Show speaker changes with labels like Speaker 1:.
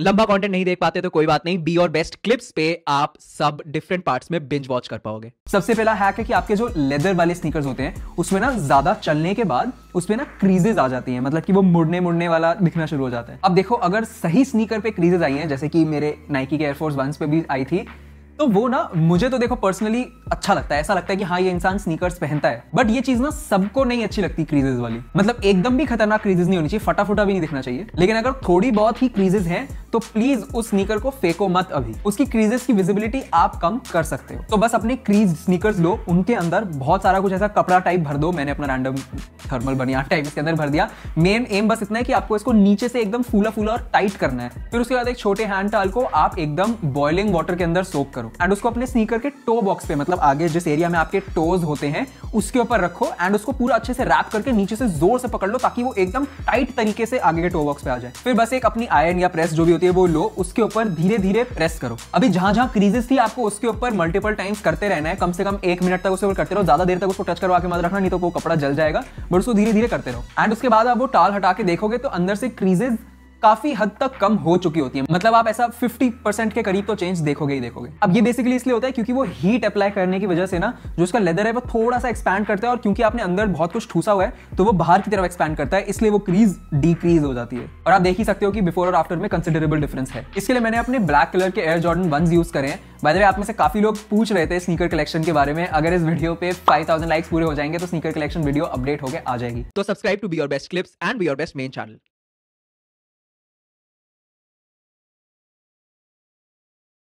Speaker 1: लंबा कंटेंट नहीं देख पाते तो कोई बात नहीं। बी और बेस्ट क्लिप्स पे आप सब डिफरेंट पार्ट्स में बिंज वॉच कर पाओगे।
Speaker 2: सबसे पहला हैक है कि आपके जो लेदर वाले स्नीकर्स होते हैं, उसमें ना ज़्यादा चलने के बाद उसमें ना क्रीजेज आ जाती हैं। मतलब कि वो मुड़ने मुड़ने वाला दिखना शुरू हो जाता है। अब देखो, अगर सही स्नीकर पे क्रीजेज आई हैं, जैसे कि मेरे नाइकी के एयरफोर्स वंस पे भी आई थी तो वो ना मुझे तो देखो पर्सनली अच्छा लगता है। ऐसा लगता है कि हाँ ये इंसान स्नीकर्स पहनता है। बट ये चीज़ ना सबको नहीं अच्छी लगती क्रीजेस वाली। मतलब एकदम भी खतरनाक क्रीजेस नहीं होनी चाहिए। फटाफटा भी नहीं दिखना चाहिए। लेकिन अगर थोड़ी बहुत ही क्रीजेस हैं तो प्लीज़ उस स्नीकर को फेंको मत अभी। उसकी क्रीजेस की विजिबिलिटी आप कम कर सकते हो। तो बस अपने क्रीज स्नीकर्स लो। उनके अंदर बहुत सारा कुछ ऐसा कपड़ा टाइप भर दो। मैंने अपना रैंडम थर्मल बनिया टाइप इसके अंदर भर दिया। मेन एम बस इतना है कि आपको इसको नीचे से एकदम फूला फूला और टाइट करना है। फिर उसके बाद एक छोटे हैंड टाल को आप एकदम बॉइलिंग वाटर के अंदर सोप करो। एंड उसको अपने स्नीकर के टो बॉक्स पे मतलब आगे जिस एरिया में आपके टोज होते हैं, उसके ऊपर रखो एंड उसको पूरा अच्छे से रैप करके नीचे से ज़ोर से पकड़ लो ताकि वो एकदम टाइट तरीके से आगे के टो बॉक्स पे आ जाए। फिर बस एक अपनी आयरन या प्रेस जो भी होती है वो लो, उसके ऊपर धीरे धीरे प्रेस करो। अभी जहाँ जहाँ क्रीजेस थी, आपको उसके ऊपर मल्टीपल टाइम्स करते रहना है। कम से कम एक मिनट तक उसके ऊपर करते रहो, ज़्यादा देर तक उसको टच करवा के मत रखना, नहीं तो वो कपड़ा जल जाएगा बट उसको धीरे धीरे करते रहो। एंड उसके बाद आप वो टाल हटा के देखोगे तो अंदर से क्रीजेस काफ़ी हद तक कम हो चुकी होती है। मतलब आप ऐसा 50 परसेंट के करीब तो चेंज देखोगे ही देखोगे। अब ये बेसिकली इसलिए होता है क्योंकि वो हीट अप्लाई करने की वजह से ना, जो उसका लेदर है, वो थोड़ा सा एक्सपैंड करता है और क्योंकि आपने अंदर बहुत कुछ ठूसा हुआ है तो वो बाहर की तरफ़ एक्सपैंड करता है, इसलिए वो क्रीज डिक्रीज हो जाती है। और आप देख ही सकते हो कि बिफोर और आफ्टर में कंसिडरेबल डिफरेंस है। इसके लिए मैंने अपने ब्लैक कलर के एयर जॉर्डन वन यूज़ करे बाय द वे आप में से काफ़ी लोग पूछ रहे थे स्नीकर कलेक्शन के बारे में। अगर इस वीडियो पे 5000 लाइक्स पूरे हो जाएँगे तो स्नीकर कलेक्शन वीडियो अपडेट होकर आ जाएगी।
Speaker 1: तो subscribe to be your best clips and be your best main channel